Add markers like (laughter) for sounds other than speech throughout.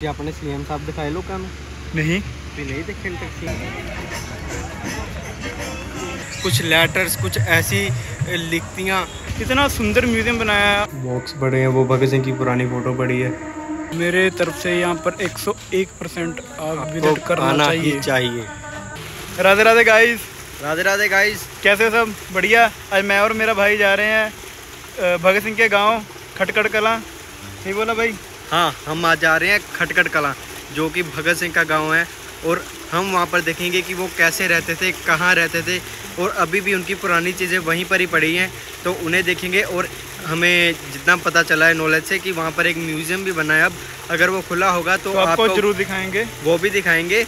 ਜੀ ਆਪਣੇ ਸੀਐਮ ਸਾਹਿਬ ਦਿਖਾਏ ਲੋਕਾਂ ਨੂੰ नहीं ਵੀ ਨਹੀਂ ਦੇਖੇ ਤੱਕ कुछ लेटर्स कुछ ऐसी लिखतियाँ इतना सुंदर म्यूजियम बनाया है बॉक्स बड़े हैं वो भगत सिंह की पुरानी फोटो पड़ी है मेरे तरफ से यहाँ पर 101 परसेंट आप विजिट करना आना चाहिए ही चाहिए राधे राधे गाइस राधे राधे गाइस कैसे हो सब बढ़िया आज मैं और मेरा भाई जा रहे हैं अ, भगत सिंह के गांव खटखट कला नहीं बोला भाई हाँ हम आज जा रहे हैं खटखट कला जो कि भगत सिंह का गाँव है और हम वहाँ पर देखेंगे कि वो कैसे रहते थे कहाँ रहते थे और अभी भी उनकी पुरानी चीज़ें वहीं पर ही पड़ी हैं तो उन्हें देखेंगे और हमें जितना पता चला है नॉलेज से कि वहाँ पर एक म्यूज़ियम भी बना है अब अगर वो खुला होगा तो, तो आपको आपको ज़रूर दिखाएँगे। वो भी दिखाएँगे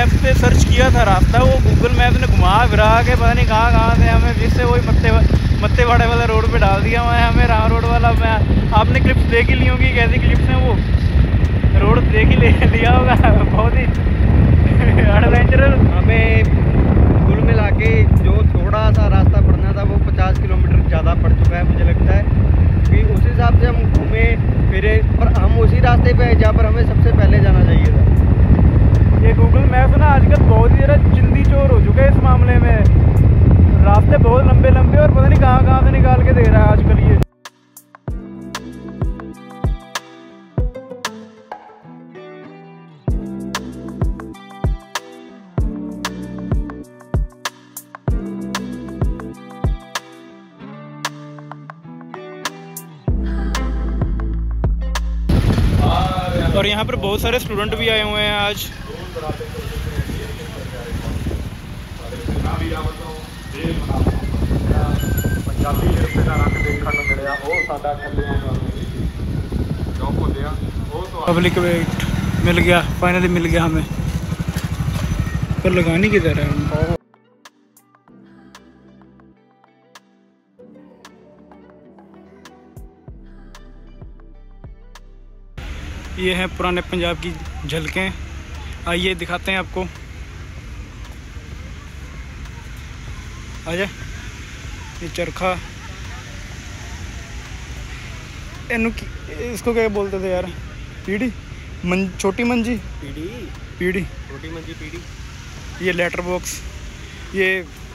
मैप पे सर्च किया था रास्ता, वो गूगल मैप ने घुमा फिरा के पता नहीं कहाँ कहाँ से हमें फिर से वही मत्ते मत्ते वाड़े वाला रोड पे डाल दिया हुआ है हमें राम रोड वाला, मैं आपने क्लिप्स देख ही ली होंगी, कैसी क्लिप्स हैं वो? रोड देख ही ले लिया होगा, बहुत ही एडवेंचरस हमें कुल मिला के जो थोड़ा सा रास्ता पड़ना था, वो 50 किलोमीटर ज़्यादा पड़ चुका है, मुझे लगता है। कि उस हिसाब से हम घूमे, फिरे, पर हम उसी रास्ते पे जहाँ पर हमें सबसे पहले जाना चाहिए था ये गूगल मैप ना आजकल बहुत ही ज़्यादा चिंदी चोर हो चुका है इस मामले में। रास्ते बहुत लंबे लंबे और पता नहीं कहाँ कहाँ से निकाल के दे रहा है आजकल ये। और यहाँ पर बहुत सारे स्टूडेंट भी आए हुए हैं आज। ਪੰਜਾਬੀ ਵਿਰਸੇ ਦਾ ਰੰਗ ਦੇਖਣ ਨੂੰ ਮਿਲਿਆ ਉਹ ਸਾਡਾ ਖੱਲਿਆਂ ਦਾ ਜੋ ਭੁੱਲਿਆ ਉਹ ਤੋਂ पब्लिक वेट मिल गया फाइनली मिल गया हमें पर लगानी किधर है हम ये है पुराने पंजाब की झलकें आइए दिखाते हैं आपको आजा ये चरखा। इनू इसको क्या बोलते थे यार? पीढ़ी? मन छोटी मंजी? पीढ़ी? पीढ़ी। छोटी मंजी पीढ़ी। ये लेटर बॉक्स। ये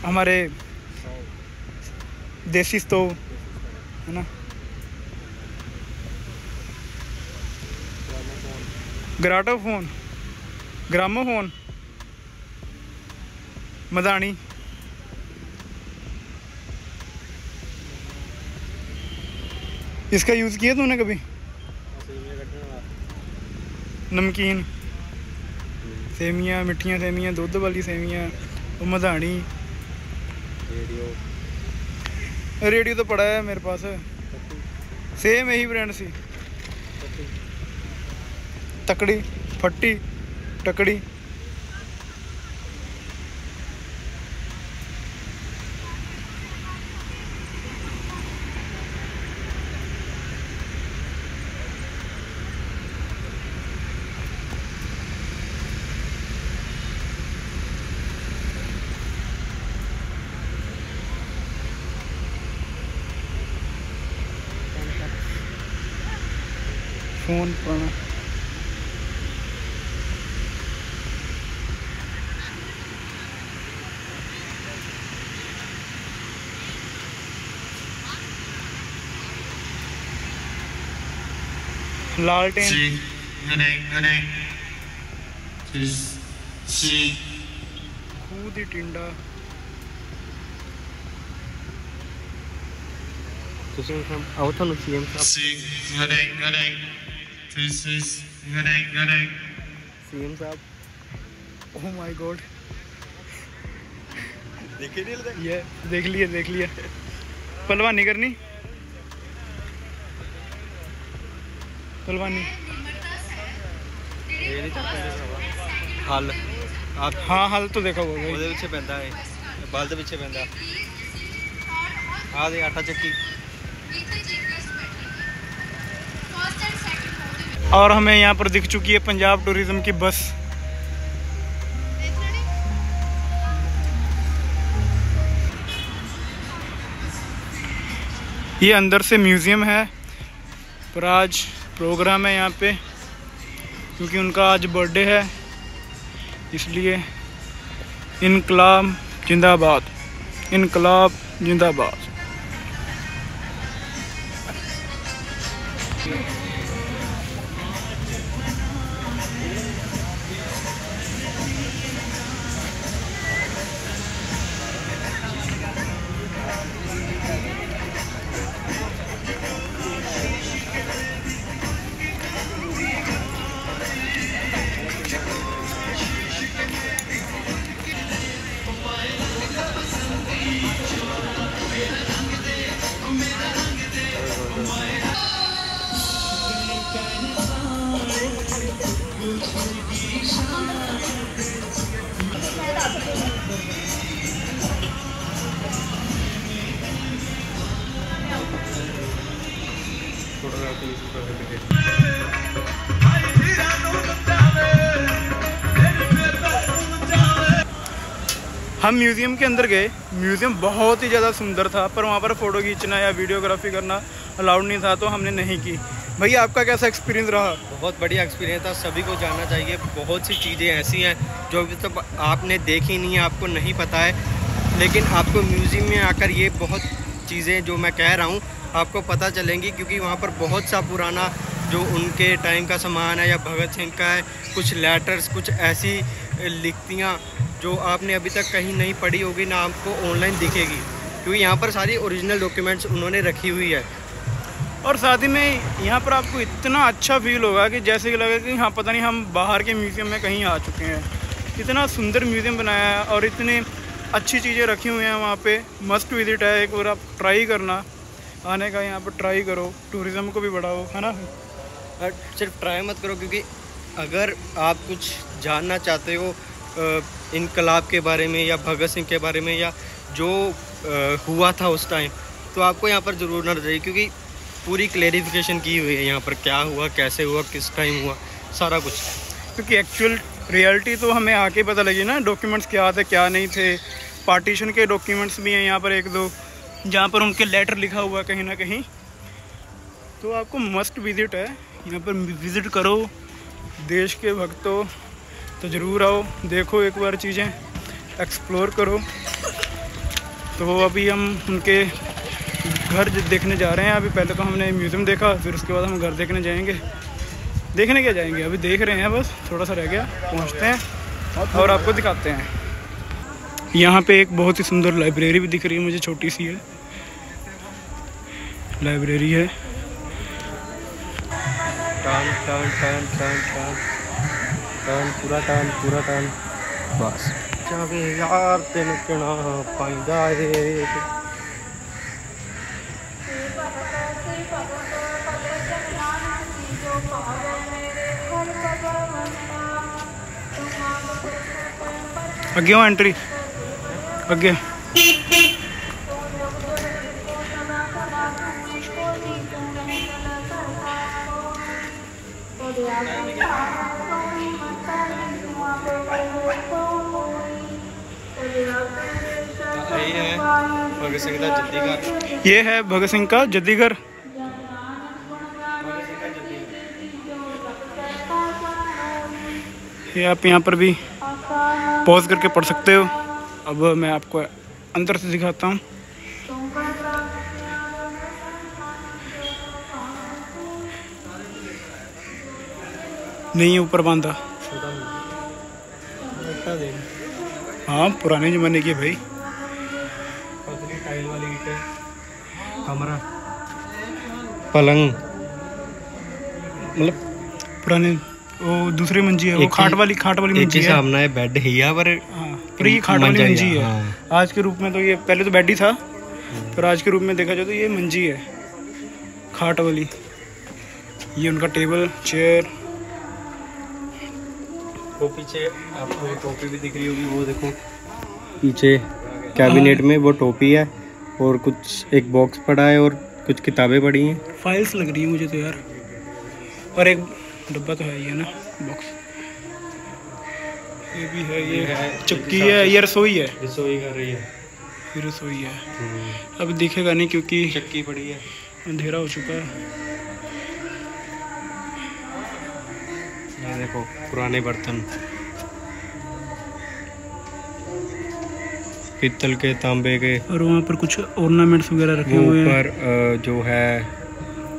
हमारे देसी स्टोव। है ना? ग्राटोफोन। ग्रामोफोन। मदानी। इसका यूज़ किया तूने कभी? नमकीन। सेमियाँ मिठियाँ सेमियाँ, दुद्ध वाली सेमियाँ वो मधानी रेडियो रेडियो तो पड़ा है मेरे पास। सेम यही ब्रांड सी। तकड़ी, फट्टी, टकड़ी। ફોન પણ લાલટેન સી ગણે ગણે સી ખુદી ટિંડા ਤੁਸੀਂ ਆਓ ਤੁਹਾਨੂੰ ਸੀਐਮ ਸਾਹਿਬ ਸੀ ਗੜੇ ਗੜੇ ਸੀ ਗਨੇ ਗਨੇ CM Sahib oh my God देखे नहीं लगता ये देख लिए देख लिए पलवानी करनी पलवानी ਇਹ ਨਹੀਂ ਚੱਕਦੇ ਹਲ ਆ हाँ हाल तो देखा होगा भाई ਉਹਦੇ ਪਿੱਛੇ ਪੈਂਦਾ ਹੈ ਬਲ ਦੇ ਪਿੱਛੇ ਪੈਂਦਾ ਆ ਦੇ ਆਟਾ ਚੱਕੀ और हमें यहाँ पर दिख चुकी है पंजाब टूरिज़्म की बस। ये अंदर से म्यूज़ियम है। पर आज प्रोग्राम है यहाँ पे, क्योंकि उनका आज बर्थडे है। इसलिए इनकलाब जिंदाबाद इनकलाब जिंदाबाद। हम म्यूज़ियम के अंदर गए। म्यूज़ियम बहुत ही ज़्यादा सुंदर था, पर वहाँ पर फ़ोटो खींचना या वीडियोग्राफी करना अलाउड नहीं था तो हमने नहीं की। भैया आपका कैसा एक्सपीरियंस रहा? बहुत बढ़िया एक्सपीरियंस था, सभी को जानना चाहिए। बहुत सी चीज़ें ऐसी हैं जो अभी तक आपने देखी नहीं है आपको नहीं पता है। लेकिन आपको म्यूज़ियम में आकर ये बहुत चीज़ें जो मैं कह रहा हूँ, आपको पता चलेंगी, क्योंकि वहाँ पर बहुत सा पुराना जो उनके टाइम का सामान है या भगत सिंह का है, कुछ लेटर्स कुछ ऐसी लिखतियाँ जो आपने अभी तक कहीं नहीं पढ़ी होगी ना आपको ऑनलाइन दिखेगी क्योंकि यहाँ पर सारी ओरिजिनल डॉक्यूमेंट्स उन्होंने रखी हुई है। और साथ ही में यहाँ पर आपको इतना अच्छा फील होगा कि जैसे कि लगे कि हाँ पता नहीं हम बाहर के म्यूज़ियम में कहीं आ चुके हैं। इतना सुंदर म्यूज़ियम बनाया है और इतनी अच्छी चीज़ें रखी हुई हैं वहाँ पे। मस्ट विज़िट है एक बार आप ट्राई करना। आने का यहाँ पर ट्राई करो टूरिज़्म को भी बढ़ाओ है ना? और सिर्फ़ ट्राई मत करो क्योंकि अगर आप कुछ जानना चाहते हो इनकलाब के बारे में या भगत सिंह के बारे में या जो हुआ था उस टाइम तो आपको यहाँ पर ज़रूर आना चाहिए क्योंकि पूरी क्लेरिफिकेशन की हुई है यहाँ पर, क्या हुआ, कैसे हुआ, किस टाइम हुआ, सारा कुछ। क्योंकि एक्चुअल रियलिटी तो हमें आके पता लगी ना डॉक्यूमेंट्स क्या थे, क्या नहीं थे। पार्टीशन के डॉक्यूमेंट्स भी हैं यहाँ पर एक दो, जहाँ पर उनके लेटर लिखा हुआ कहीं ना कहीं। तो आपको मस्ट विज़िट है। यहाँ पर विज़िट करो, देश के भक्तों तो ज़रूर आओ, देखो एक बार चीज़ें एक्सप्लोर करो। तो अभी हम उनके घर देखने जा रहे हैं। अभी पहले तो हमने म्यूज़ियम देखा, फिर उसके बाद हम घर देखने जाएँगे। देखने क्या जाएँगे? अभी देख रहे हैं बस, थोड़ा सा रह गया, पहुँचते हैं और आपको दिखाते हैं। यहाँ पे एक बहुत ही सुंदर लाइब्रेरी भी दिख रही है मुझे, छोटी सी है। लाइब्रेरी है। टर्न टर्न टर्न टर्न पूरा टर्न पूरा टर्न बस। चाहे यार तेन चना पाइंदा है। अगे एंट्री अगे Yeah. भगत सिंह का जद्दीघर ये है भगत सिंह का जद्दीघर ये आप यहाँ पर भी पॉज करके पढ़ सकते हो। अब मैं आपको अंदर से दिखाता हूँ। नहीं ऊपर बांधा हाँ पुराने ज़माने की भाई। कमरा। पलंग। मतलब पुराने वो दूसरे मंजी है वो खाट वाली खाट वाली मंजी है। सामने है बेड ही है पर हाँ, पर ये खाट वाली मंजी है हाँ। आज के रूप में तो ये पहले तो बेड ही था हम्म। पर आज के रूप में देखा जाए तो ये मंजी है खाट वाली। ये उनका टेबल चेयर। वो पीछे आपको टोपी भी दिख रही होगी वो देखो। पीछे कैबिनेट हाँ। में वो टोपी है। और कुछ एक बॉक्स पड़ा है और कुछ किताबें पड़ी हैं। फाइल्स लग रही है मुझे तो यार। और एक डब्बा तो है ये ना बॉक्स ये भी है ये है, चक्की है ये रसोई है। रसोई कर रही है। ये रसोई है। अब दिखेगा नहीं क्योंकि चक्की पड़ी है। अंधेरा हो चुका है। ये देखो पुराने बर्तन। पीतल के तांबे के। और वहाँ पर कुछ ऑर्नामेंट्स वगैरह रखे हुए हैं। ऊपर जो है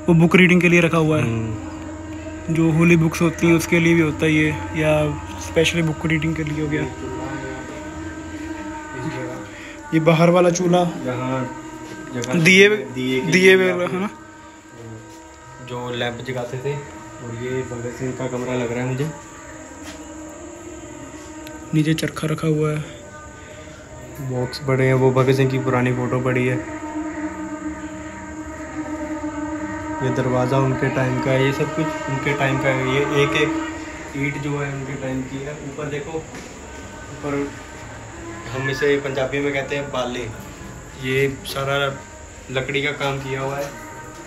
वो बुक रीडिंग के लिए रखा हुआ है। हम्म, जो होली बुक्स होती हैं उसके लिए भी होता है ये या स्पेशली बुक रीडिंग के लिए हो गया। ये बाहर वाला चूल्हा। दिए दिए है ना? जो लैंप जगाते थे और ये भगत सिंह का कमरा लग रहा है मुझे। नीचे चरखा रखा हुआ है। बॉक्स बड़े हैं, वो भगत सिंह की पुरानी फ़ोटो पड़ी है। ये दरवाज़ा उनके टाइम का है, ये सब कुछ उनके टाइम का है। ये एक एक ईंट जो है उनके टाइम की है। ऊपर देखो, ऊपर हम इसे पंजाबी में कहते हैं बाले। ये सारा लकड़ी का काम किया हुआ है।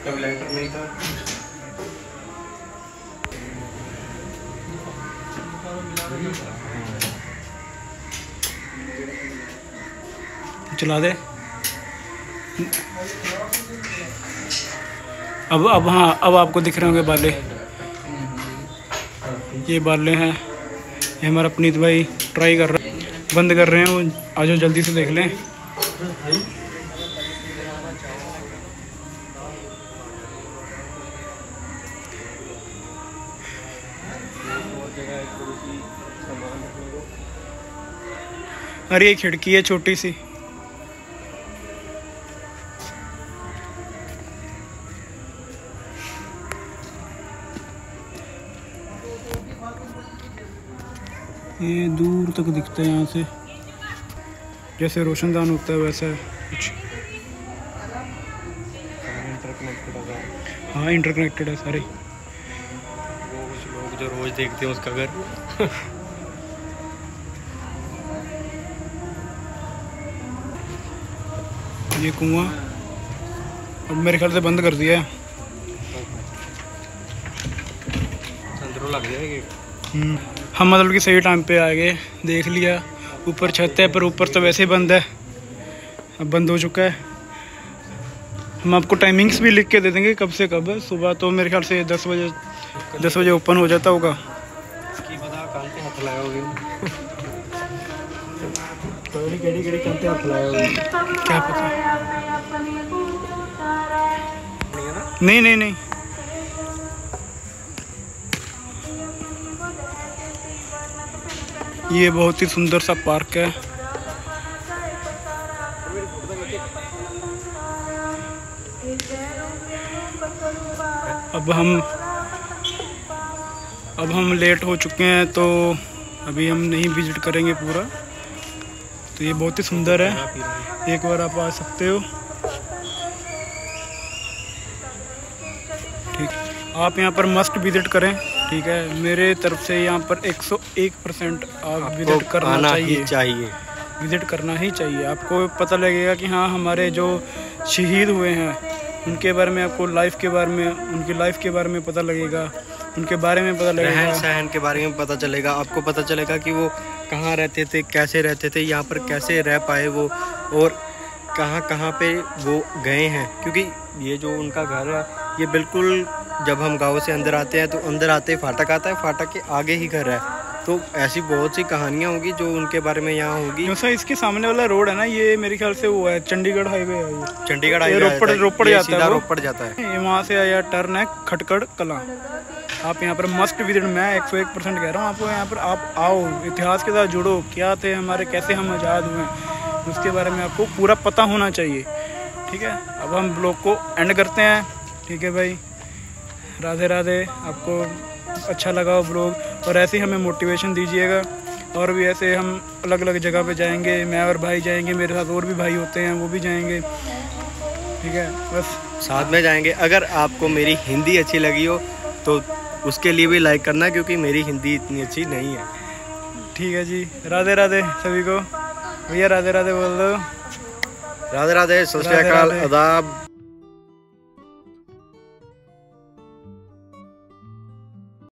तब लेंटर नहीं था? चला दे। अब अब हाँ अब आपको दिख रहे होंगे बाले। ये बाले हैं। ये हमारा अपनीत भाई ट्राई कर रहे बंद कर रहे हैं वो। आ जाओ जल्दी से देख लें। अरे, ये खिड़की है छोटी सी। ये दूर तक दिखता है यहाँ से। जैसे रोशनदान होता है वैसा कुछ। हाँ इंटरकनेक्टेड है सारे। कुछ लोग जो रोज़ देखते हैं उसका घर। (laughs) ये कुआँ। अब मेरे ख्याल से बंद कर दिया है। अंदरों लग जाएगी। हम्म, हम मतलब कि सही टाइम पे आ गए देख लिया। ऊपर छत है पर ऊपर तो वैसे ही बंद है। अब बंद हो चुका है। हम आपको टाइमिंग्स भी लिख के दे देंगे कब से कब। सुबह तो मेरे ख्याल से दस बजे दस बजे ओपन हो जाता होगा। क्या पता? नहीं नहीं नहीं। ये बहुत ही सुंदर सा पार्क है। अब हम अब हम लेट हो चुके हैं तो अभी हम नहीं विज़िट करेंगे पूरा। तो ये बहुत ही सुंदर है। एक बार आप आ सकते हो। ठीक। आप यहाँ पर मस्ट विज़िट करें। ठीक है मेरे तरफ़ से यहाँ पर 101 परसेंट आप विज़िट करना चाहिए। चाहिए। विज़िट करना ही चाहिए। आपको पता लगेगा कि हाँ हमारे जो शहीद हुए हैं उनके बारे में आपको लाइफ के बारे में उनकी लाइफ के बारे में पता लगेगा। उनके बारे में पता लगेगा। रहन सहन के बारे में पता चलेगा। आपको पता चलेगा कि वो कहाँ रहते थे कैसे रहते थे यहाँ पर कैसे रह पाए वो और कहाँ कहाँ पे वो गए हैं। क्योंकि ये जो उनका घर है ये बिल्कुल जब हम गाँव से अंदर आते हैं तो अंदर आते ही फाटक आता है फाटक के आगे ही घर है। तो ऐसी बहुत सी कहानियाँ होगी जो उनके बारे में यहाँ होगी। जो सा इसके सामने वाला रोड है ना ये मेरे ख्याल से वो है चंडीगढ़ हाईवे है ये। चंडीगढ़ हाईवे रोपड़- रोपड़ जाता है रोपड़ जाता है। ये वहाँ से आया टर्न है खटकड़ कला। आप यहाँ पर मस्ट विज़िट मैं 101 परसेंट कह रहा हूँ आपको यहाँ पर आप आओ इतिहास के साथ जुड़ो क्या थे हमारे कैसे हम आज़ाद हुए उसके बारे में आपको पूरा पता होना चाहिए। ठीक है अब हम ब्लॉग को एंड करते हैं। ठीक है भाई। राधे राधे आपको अच्छा लगा हो ब्लॉग और ऐसे ही हमें मोटिवेशन दीजिएगा। और भी ऐसे हम अलग अलग जगह पे जाएँगे मैं और भाई जाएँगे मेरे साथ और भी भाई होते हैं वो भी जाएँगे। ठीक है बस। साथ में जाएँगे। अगर आपको मेरी हिंदी अच्छी लगी हो तो उसके लिए भी लाइक करना क्योंकि मेरी हिंदी इतनी अच्छी नहीं है। ठीक है जी। राधे राधे सभी को। भैया राधे राधे बोल दो। राधे राधे सत श्री राधे। आदाब।